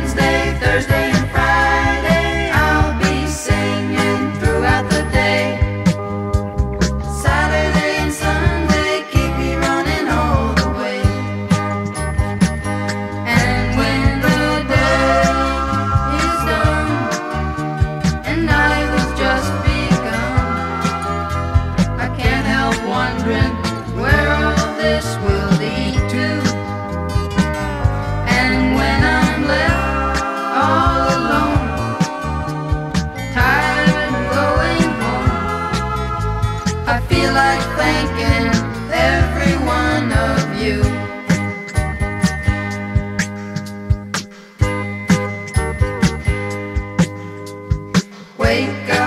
Wednesday, Thursday. I feel like thanking every one of you. Wake up.